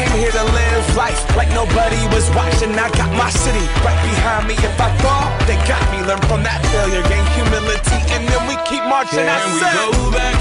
Came here to live life like nobody was watching. I got my city right behind me. If I fall, they got me. Learn from that failure, gain humility, and then we keep marching. I we go back?